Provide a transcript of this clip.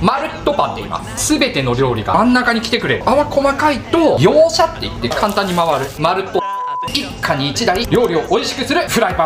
マルットパンって言います。全ての料理が真ん中に来てくれる。泡細かいと容赦って言って簡単に回る。マルット一家に一台。料理を美味しくするフライパン。